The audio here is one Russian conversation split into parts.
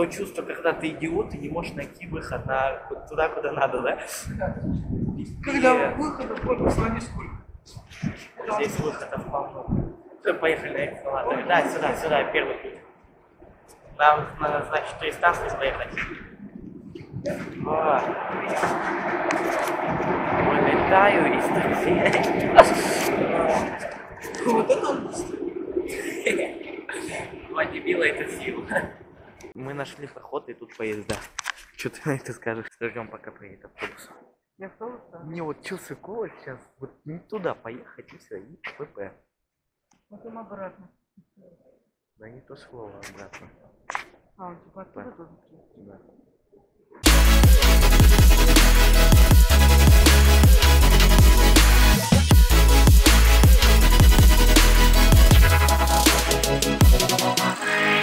То чувство, когда ты идиот и не можешь найти выход на туда, куда надо, да? Когда выходов вот посмотри сколько. Здесь выходов полно. Все, поехали на эскалаторе. Да, сюда, сюда, первый путь. Нам надо, значит, три станции проехать. О. Вылетаю из такси. Вот это он Два дебила это сила. Мы нашли проход и тут поезда. Что ты на это скажешь? Ждем, пока приедет автобус. Не автобус, да? Мне вот чувствую голод сейчас. Вот не туда поехать и все, и ПП. Потом обратно. Да не то слово обратно. А, он типа оттуда приехал. Да. Ну,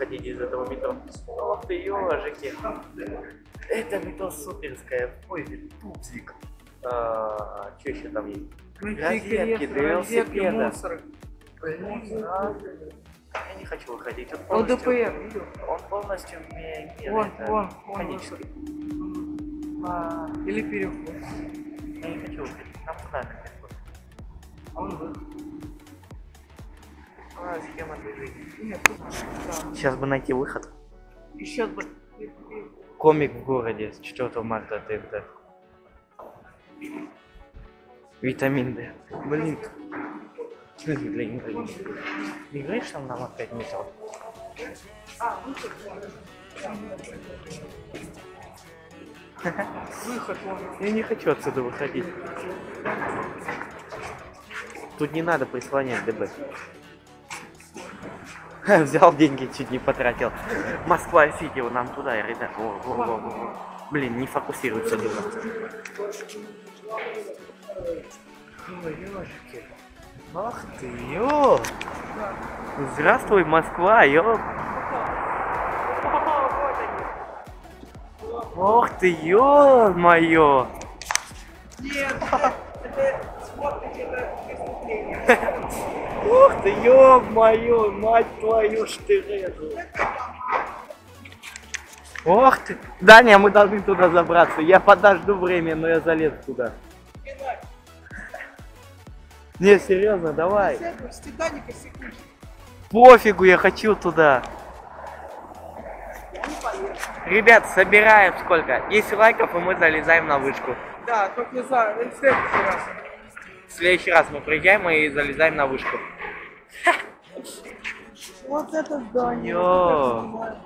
выходить из этого метро. Ох ты, ежики. Это метро суперское. Ой, пупсик. А, что еще там есть? Розетки, для велосипеда. мусор. Блин, Я не хочу выходить. Он ЛДПР, полностью, видел? он полностью не Вон, вон, вон механический. А, или переход. Я не хочу выходить. Нам туда на переход. Он выход. А, схема движения. Сейчас бы найти выход. И сейчас бы... Комик в городе с 4 марта ТНТ. Витамин D. Блин. Смысле для? Не говоришь, что нам опять метро? А, выход. Я не хочу отсюда выходить. Тут не надо прислонять ДБ. Взял деньги, чуть не потратил. Москва-Сити, нам туда, ребят. Блин, не фокусируется, думаю. Ёшки. Ах ты, ё! Здравствуй, Москва, ё! Ох ты, ё-моё! Нет, Ух ты, ё-моё, мать твою ж ты резу. Ох ты. Даня, мы должны туда забраться. Я подожду время, но я залез туда. Не, серьезно, давай. С Титаника. Пофигу, я хочу туда. Ребят, собираем сколько? 10 лайков, и мы залезаем на вышку. Да, только за в следующий раз. В следующий раз мы приезжаем и залезаем на вышку. Вот это здание. Йо.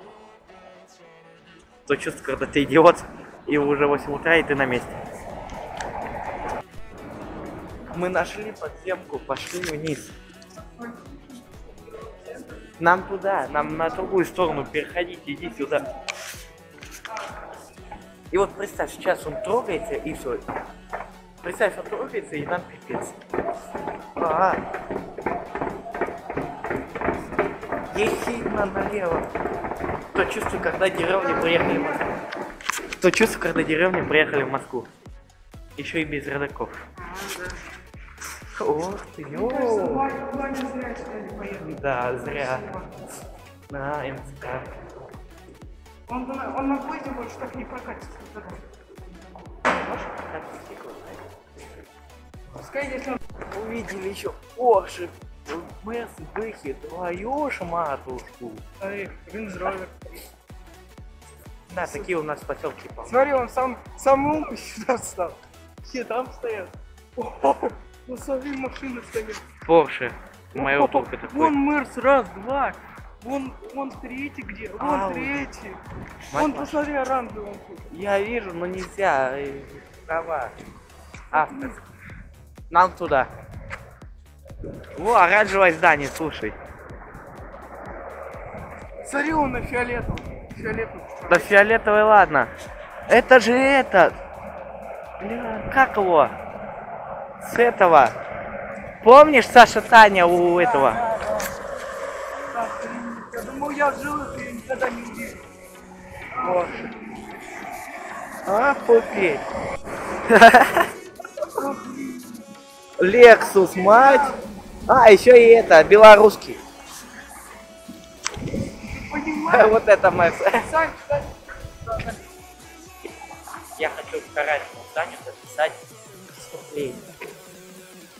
То чувство, когда ты идиот, и уже 8 утра, и ты на месте. Мы нашли подземку, пошли вниз. Нам туда, нам на другую сторону переходить, иди сюда. И вот представь, сейчас он трогается и все. Представь, он трогается и нам пипец. А. Ехидно налево. То чувство, когда деревни приехали в Москву. То чувство, когда деревни приехали в Москву. Еще и без родаков. Ох ты, ё. Поехал. Да, зря. На, МСК. Он, на- он на поезде больше так не прокатится. как дорога. Пускай если. Увидели еще Порше, Мерс, Бэхи, твою ж матушку. Смотри, Рейндж Ровер. Да, такие у нас в поселке полно. Смотри, он сам, сам умный сюда встал. Все там стоят. О, ну смотри, машины стоят. Порше. Моего только такой. Вон Мерс, раз, два. Вон, вон третий где, вон А, вот третий. Мать Вон, посмотри, оранжевый он тут. Я вижу, но нельзя. э, Права. Автор. Нам туда. Во, оранжевое здание, слушай. Он на фиолетовом. Фиолетовый. Да фиолетовый, ладно. Это же этот. Бля, как его? С этого. Помнишь Саша Таня у этого? Так, блин, я думал, я жил, и никогда не увижу. Боже. Охуеть. Лексус, мать. А, еще и это, белорусский. Вот это кстати, Я хочу в карательную Саню записать выступление.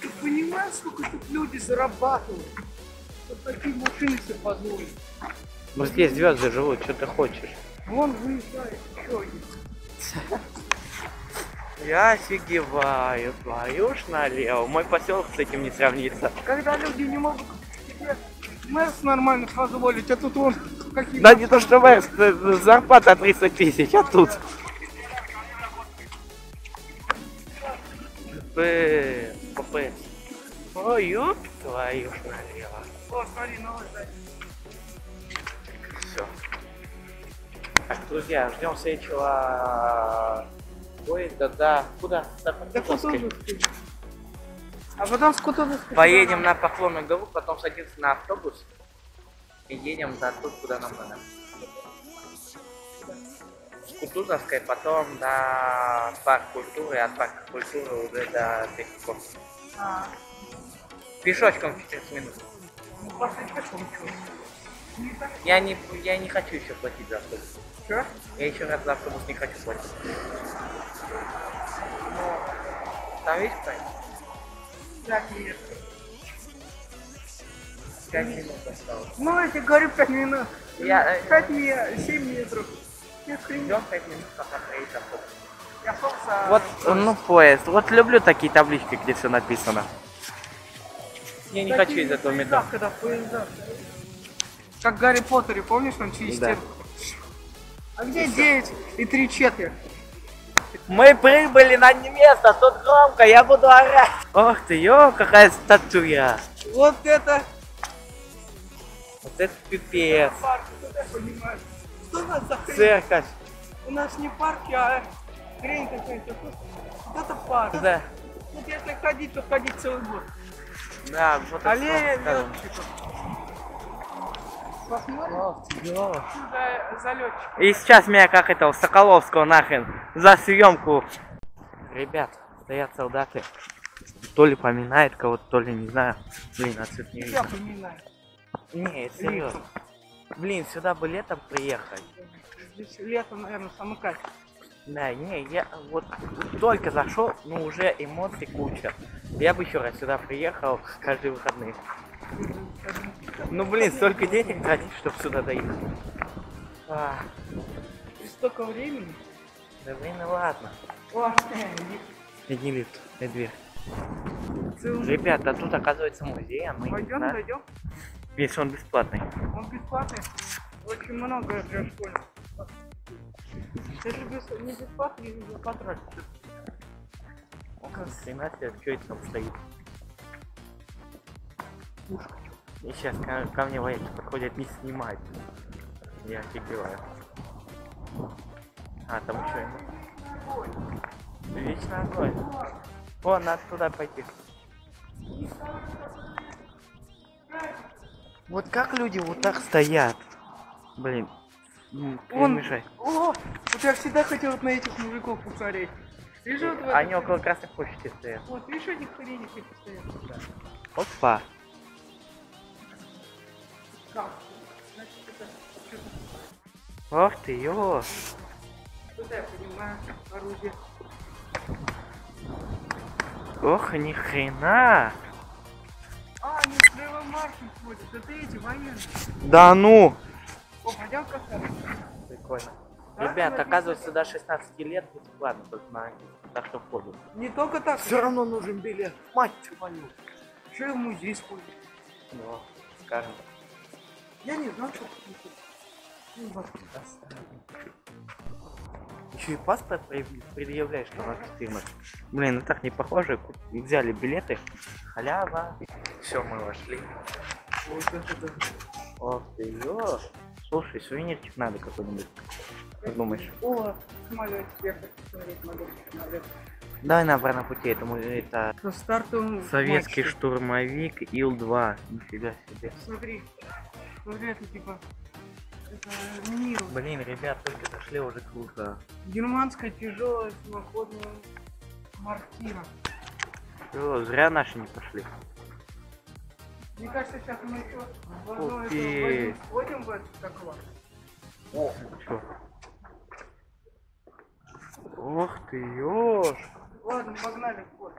ты понимаешь, сколько тут люди зарабатывают? Вот такие машины себе позволят. Ну здесь звезды живут, что ты хочешь? Вон выезжает еще один. Я офигеваю, твою ж налево. Мой поселок с этим не сравнится. Когда люди не могут себе Мерс нормально позволить, а тут вон какие Да не то что Мерс, э, зарплата 300 тысяч, а тут. Блин, ПП. Ой, ёб твою ж налево. О, смотри, зайчик. Все. Так, друзья, ждем следующего поезда, да. Куда? Кутузовской. Кутузовский. А потом с Кутузовской. Поедем на Поклонную гору, потом садимся на автобус и едем до тут, куда нам надо. С Кутузовской, потом до парка культуры, от парка культуры уже до Третьяков. А, Пешочком 14 минут. ну. Я не, я не хочу еще платить за автобус. Чё? Я еще раз за автобус не хочу платить. Там есть кто Пять минут. 5 минут осталось. Ну, я тебе говорю, пять минут. Я, э, Пять метров, семь метров. Я хрень. Ждем 5 минут, пока проедет автобус. Вот, ну, поезд. Вот люблю такие таблички, где все написано. Я не хочу из этого метро. Когда поезда. Как Гарри Поттере, помнишь, он через Да. стенку? А где 9 и 3 четверть? Мы прибыли на место, тут громко, я буду орать. Ох ты, ё, какая статуя. Вот это Вот это пипец. парк, что у нас за хрень? Церковь. У нас не парки, а хрень какая-то. Вот это парк. Да, Тут если ходить, то ходить целый год. да, вот это Аллея. Посмотрим, за, за. И сейчас меня как этого Соколовского нахрен за съемку. Ребят, стоят солдаты. То ли поминает кого-то, то ли не знаю. Блин, отсюда не Я видно. Не, серьезно. Блин, сюда бы летом приехать. Здесь лето, наверное, самый кайф. Да, не, я вот только зашел, но уже эмоций куча. Я бы еще раз сюда приехал каждые выходные. Ну блин, столько денег тратить, чтобы сюда доехать. А, И столько времени. да блин, ну ладно. О, Иди лифт, и дверь. целый- Ребята, тут оказывается музей, а мы Пойдем, знали. зайдем. Если он бесплатный. Он бесплатный. Очень много для школьников. Если бес- не бесплатный, не потратишь. Ох, хрена себе, что это там стоит? И сейчас ко, ко мне вояки подходят, не снимать. Я офигеваю. А, там еще ему. Вечно огонь. О, надо туда пойти. Вот как люди вот так стоят? Блин. м, Он- мешай. О, вот я всегда хотел вот на этих мужиков посмотреть. Видишь, вот в Они около Красной площади стоят. Вот, видишь, этих хреней эти стоят. Опа. Как? Значит, это что-то... Ох ты, ё. Что-то я понимаю, орудие. Ох, ни хрена. А, они с левой марки ходят. Это эти военные. Да ну. О, пойдем касаться. Прикольно. Да, Ребят, оказывается, до 16 лет бесплатно только на. Так что входит. Не только так. равно нужен билет. Мать твою. Еще и в музей сходит. Ну, скажем. Я не. Ну, вот. Еще и паспорт предъяв- предъявляешь, что надо стримать. Блин, ну так не похоже. Взяли билеты. Халява. Все, мы вошли. Вот это да. Ох ты, ё. Слушай, сувенирчик надо какой-нибудь. Как думаешь? О, самолет. Я хочу самолет. Давай на обратном пути. Это, мой- это Со стартовым советский матчем. штурмовик Ил-2. Нифига себе. Смотри. Это типа Это минирует. Блин, ребят, только зашли уже круто. Германская тяжелая самоходная мортира. Всё, зря наши не пошли. Мне кажется, сейчас мы еще в Окей. войдем, входим в этот его. О, чё? Ох ты, ёж. Ладно, погнали в ход.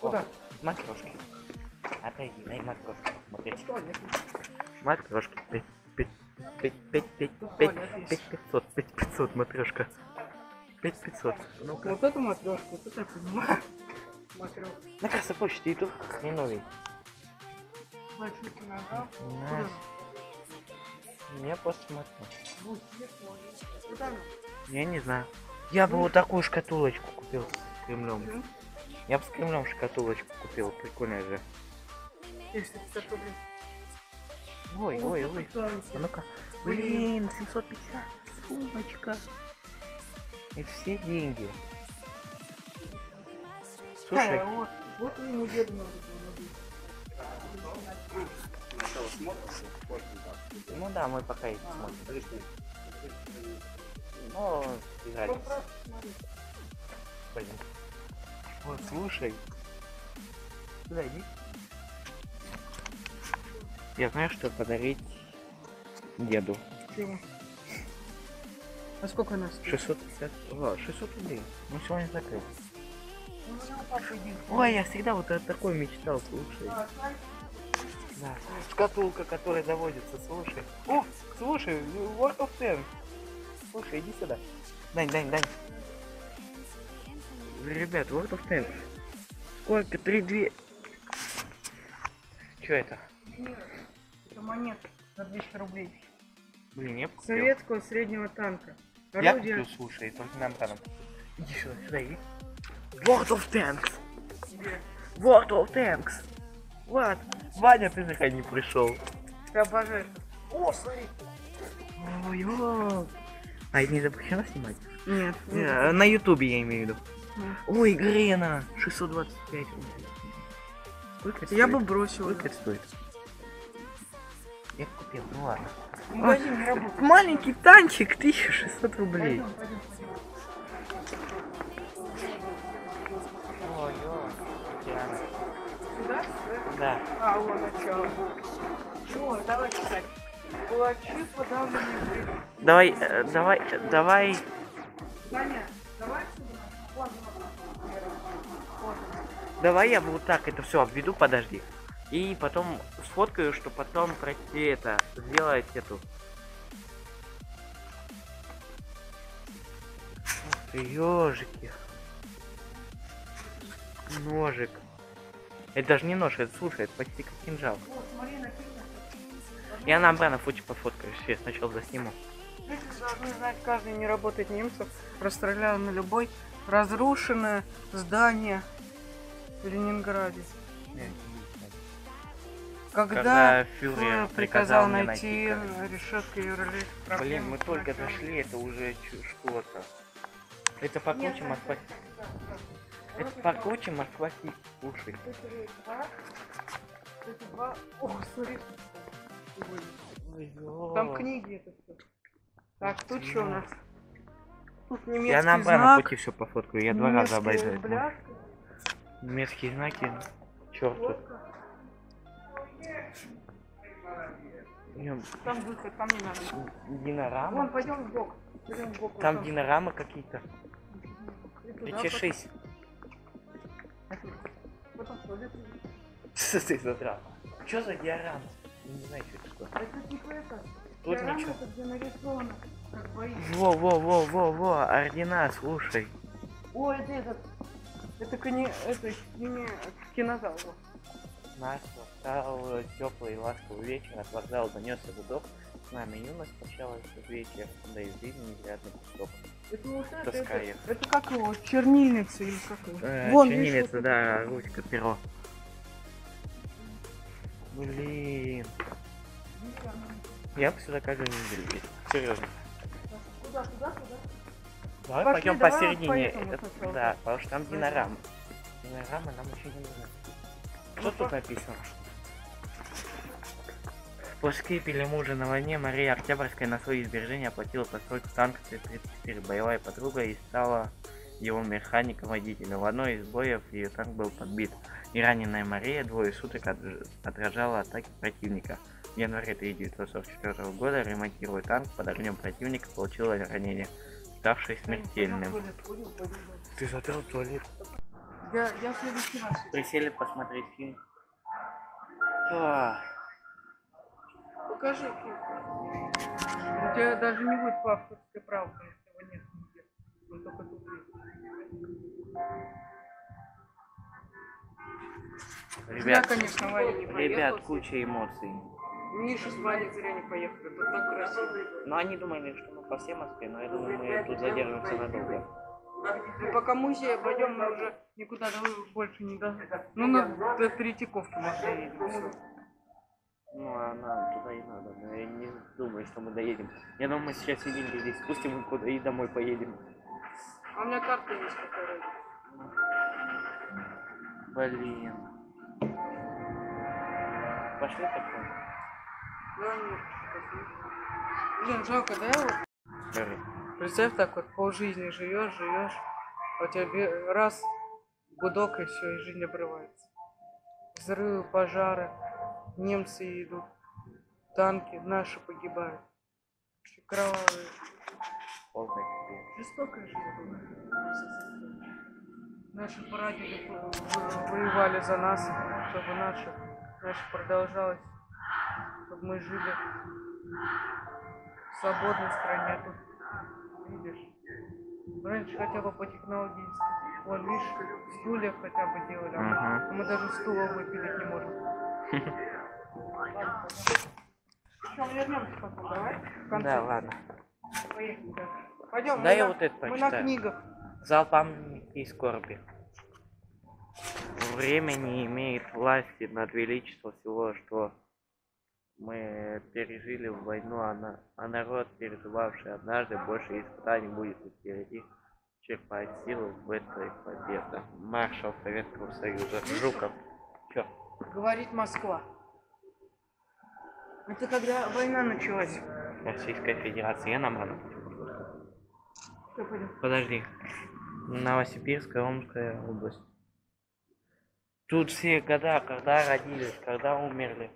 Куда? Матрешки. Отойди, дай нет? Матрешки. Пять, пять, пятьсот, пять, пятьсот, матрешка. Пять, пятьсот. Ну-ка. Вот эту матрешку, вот это я понимаю. Матрешку. На кассе почте и тут хреновый. Я посмотрю. Ну? Я не знаю. Я бы вот такую шкатулочку купил с Кремлем. Я бы с Кремлем шкатулочку купил. Прикольная же. 250 рублей. Ой, ой, ой. А ну-ка. Блин, 750. Сумочка. И все деньги. Слушай, А, вот, вот не деду надо было ну да, мы пока их смотрим. Ну, играли. Вот просто смотри. Блин. Вот, слушай. Сюда иди. Я знаю, что подарить деду. Чего? А сколько нас? 650, о, 600 рублей. Ну сегодня закрыл. Ну, у. Ой, я всегда вот такой мечтал, слушай. Да. Шкатулка, которая заводится, слушай. О, слушай, World of Tanks. Слушай, иди сюда. Дань, Дань, Дань. Ребят, World of Tanks. Сколько? Три, две... Чё это? Это монета за 200 рублей. Блин, я купил. Советского среднего танка. Я Орудие. купил, слушай, только нам там. Иди сюда, сюда, иди. World of Tanks. Где? World of Tanks. Вот. Ваня, ты же не пришел. Ты обожаешь. О, смотри. Ой, ой. А это не запрещено снимать? Нет. Э, На ютубе я имею в виду. Нет. Ой, Грена, 625 рублей. Сколько это Я стоит? бы бросил. Сколько это стоит? Я купил, ну ладно. Магазин не работает. Маленький танчик, 1600 рублей. Пойдем, пойдем, пойдем. Ой, ой? Да. А, вот начало. О, давай читать. Кулачи подавленные в Давай, э, давай, э, давай. Саня, давай. Давай я вот так это все обведу, подожди. И потом сфоткаю, что потом пройти это, сделать эту. Ежики. Ножик. Это даже не нож, это слушай, это почти как кинжал. Вот, смотри, написано. Я на обратно фото пофоткаю, я сначала засниму. Должны знать, каждый не работает немцев, расстрелял на любой разрушенное здание в Ленинграде. Когда, Когда фюрер приказал найти найти решетку Юрлиц. Блин, мы только зашли, это уже что-то. Это покруче Москва. Это покруче Москва Сити, слушай. Там книги это все. Так, тут что у нас? Тут немецкий Я на обратном знак. пути все пофоткаю, я два раза обойду. Немецкие знаки. Черт Я- Там выход, там не надо. Вон, Динорама. пойдем в бок. Пойдем в бок. Там вот динорамы какие-то. Причешись. потом-. Что ты задрал? Что за диорама? Я Не знаю, что это такое. Это типа это. Тут диорама, ничего. это где нарисовано. Во, во, во, во, во, ордена, слушай. О, это этот. Это коне... Это мини... кинозал. вот. Настал теплый и ласковый вечер, от вокзала донесся гудок. С нами юность прощалась в вечер, да и жизни невероятный кусок. Это это, Тоска это, как его? Чернильница или как его? Э, Вон, чернильница, да, ручка, перо. Блин. Я бы сюда каждую неделю ездил. Серьезно. Куда, туда, туда? Давай Пошли, пойдем давай посередине. Это- да, потому что там динорама. Динорама нам еще не нужна. Что Ну, тут написано? После гибели мужа на войне Мария Октябрьская на свои сбережения оплатила постройку танка Т-34 боевая подруга и стала его механиком-водителем. В одной из боев ее танк был подбит, и раненая Мария двое суток отражала атаки противника. В январе 1944 года, ремонтируя танк под огнем противника, получила ранение, ставшее смертельным. Ты закрыл туалет? Я, я в следующий раз. Присели посмотреть фильм. Покажи. У тебя даже не будет по авторской правке, если его нет нигде. Он только тут есть. Ребят, конечно, Ваня не поехал. ребят, куча эмоций. Миша с Ваней зря не поехали. Тут так красиво. Но они думали, что мы по всей Москве, но я думаю, мы тут задержимся надолго. Ну, пока музей обойдем, мы уже никуда больше не до... Ну, на, до Третьяковки мы доедем. Ну, а нам туда и надо, но я не думаю, что мы доедем. Я думаю, мы сейчас все деньги здесь спустим и куда и домой поедем. А у меня карта есть, которая... Блин. Пошли такой. Да, нет. Блин, жалко, да? Говори. Представь так вот, пол жизни живешь, живешь, а у тебя бе- раз, гудок и все, и жизнь обрывается. Взрывы, пожары, немцы идут, танки, наши погибают. Кровавые. Жестокая жизнь была. Наши прадеды во- во- воевали за нас, чтобы наше, наше продолжалось, чтобы мы жили в свободной стране. Тут, видишь, раньше хотя бы по технологии, вон, видишь, стулья хотя бы делали, а а мы даже стула выпилить не можем. Еще вернемся потом, давай? В конце. Да, ладно. Поехали, да. Пойдем. Да мы я на- вот это Мы на книгах. Зал памяти и скорби. Время не имеет власти над величеством всего, что мы пережили в войну, а, на- а народ, переживавший однажды, больше испытаний будет впереди, черпает силу в этой победе. Маршал Советского Союза Жуков. Чё? Говорит Москва. Это когда война началась. Российская Федерация. Я на ману. Всё, пойдем. Подожди. Новосибирская, Омская область. Тут все года, когда родились, когда умерли.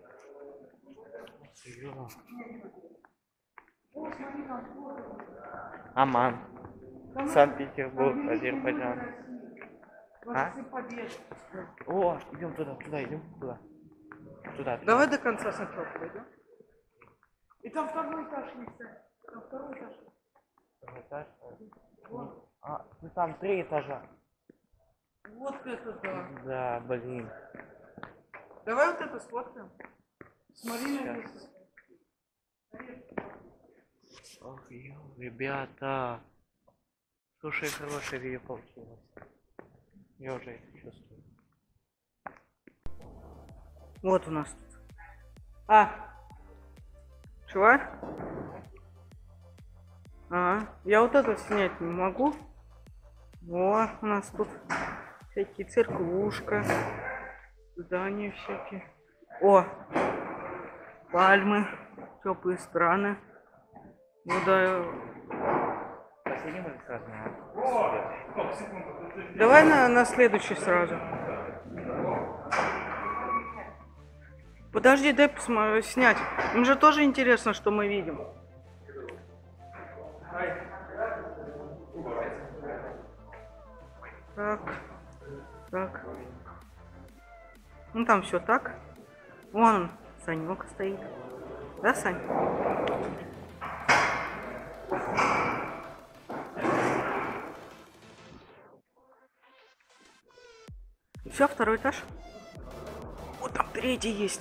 Аман. Санкт-Петербург, Азербайджан. А? О, идем туда, туда, идем туда. Туда. туда. Давай до конца сначала пойдем. И там второй этаж есть. Сань. Там второй этаж. Второй этаж. А, ну там три этажа. Вот это да. Да, блин. Давай вот это сфоткаем. Смотри на. Ох, ё, ребята. Слушай, хорошее видео получилось. Я уже это чувствую. Вот у нас тут. А. Чего? А, я вот это снять не могу. О, у нас тут всякие церквушка, здания всякие. О, пальмы, теплые страны. Ну да, следующий? давай на, на следующий сразу. Подожди, дай посмотри, снять. Им же тоже интересно, что мы видим. Так, так. Ну там все так. Вон он, Санек стоит. Да, Сань? Все, второй этаж. Третий есть.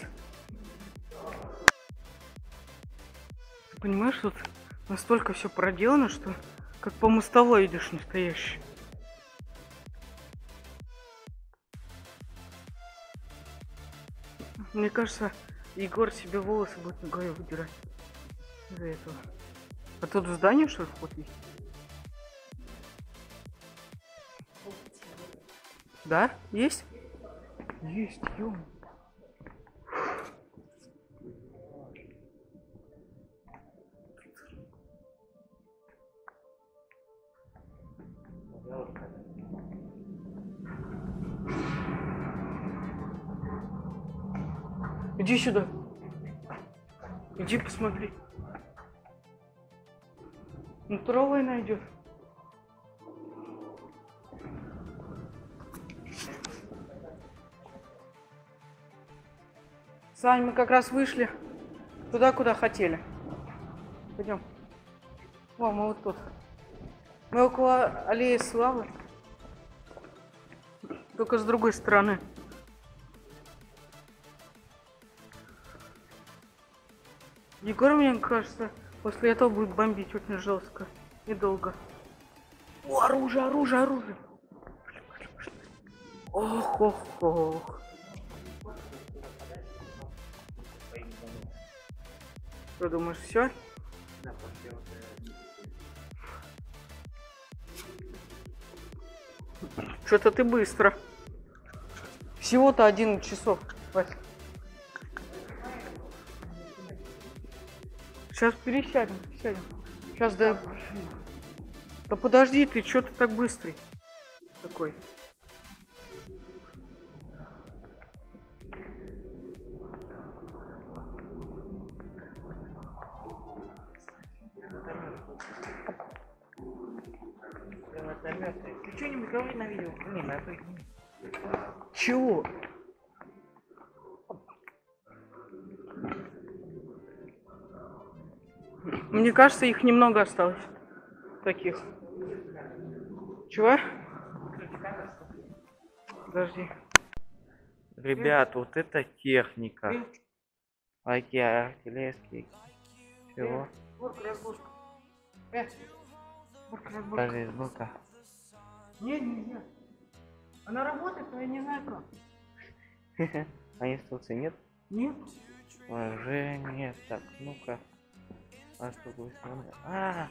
Понимаешь, тут настолько все проделано, что как по мостовой идешь настоящий. Мне кажется, Егор себе волосы будет голове выдирать из-за этого. А тут в здание, что ли, вход есть? Да? Есть? Есть, ё. Иди сюда. Иди посмотри. Натурал война идет. Сань, мы как раз вышли туда, куда хотели. Пойдем. О, мы вот тут. Мы около аллеи славы. Только с другой стороны. Егор, мне кажется, после этого будет бомбить очень жестко и долго. О, оружие, оружие, оружие. Ох, ох, ох. Что думаешь, все? Что-то ты быстро. Всего-то 11 часов. Вась. Сейчас пересядем, сядем. Сейчас да. Да подожди ты, что ты так быстрый? Такой. Ты что-нибудь говори на видео? Не, на Чего? Мне кажется, их немного осталось. Таких. Чего? Подожди. Ребят, вот это техника. Лайки. Пять. Сборка, разборка. Покажи, сбока. Не, не, не. Она работает, но я не знаю как. А инструкции нет? Нет. Положение. Так, ну-ка. А с другой стороны. А,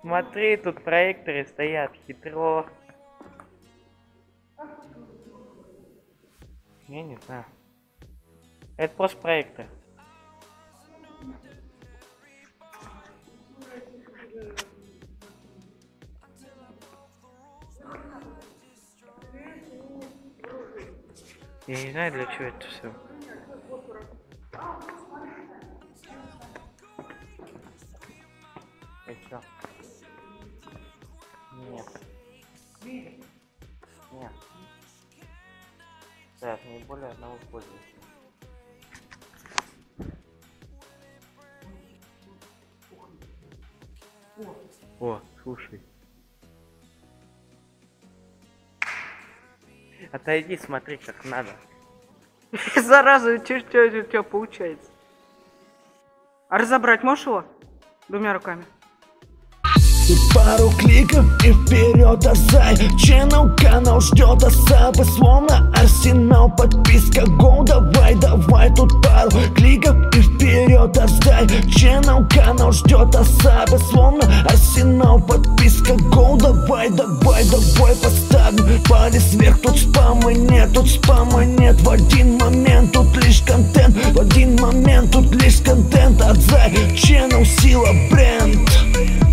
смотри, тут проекторы стоят. Хитро. Я не знаю. Это просто проектор. Я не знаю, для чего это все. И чё? Нет. Нет. Так, не более одного пользователя. О, слушай. Отойди, смотри, как надо. Зараза, что у тебя получается? А разобрать можешь его? Двумя руками. Пару кликов и вперед, азай Channel канал ждет осапы Словно арсенал, подписка Go, давай, давай Тут пару кликов и вперед, азай Channel канал ждет осапы Словно арсенал, подписка Go, давай, давай, давай Поставим палец вверх. Тут спама нет, тут спама нет. В один момент тут лишь контент В один момент тут лишь контент. Отзай, channel, сила, бренд